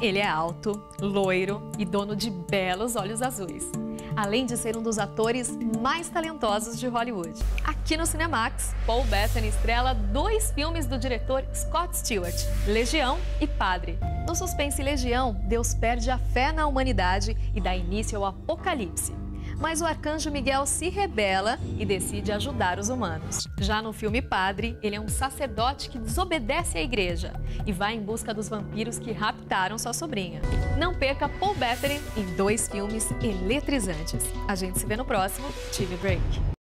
Ele é alto, loiro e dono de belos olhos azuis. Além de ser um dos atores mais talentosos de Hollywood. Aqui no Cinemax, Paul Bettany estrela dois filmes do diretor Scott Stewart, Legião e Padre. No suspense Legião, Deus perde a fé na humanidade e dá início ao apocalipse mas o arcanjo Miguel se rebela e decide ajudar os humanos. Já no filme Padre, ele é um sacerdote que desobedece à igreja e vai em busca dos vampiros que raptaram sua sobrinha. Não perca Paul Bettany em dois filmes eletrizantes. A gente se vê no próximo TV Break.